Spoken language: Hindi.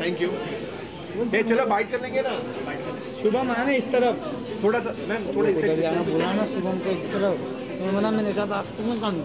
थैंक यू ये चलो बाइट कर लेंगे ना? शुभम आने इस तरफ़। थोड़ा सा मैम थोड़ा इससे जाना बुलाना शुभम को इस तरफ़। तो मैंने कहा आज तक काम